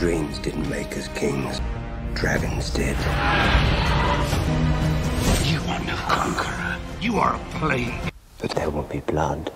Dreams didn't make us kings. Dragons did. You are no conqueror. You are a plague. But there will be blood.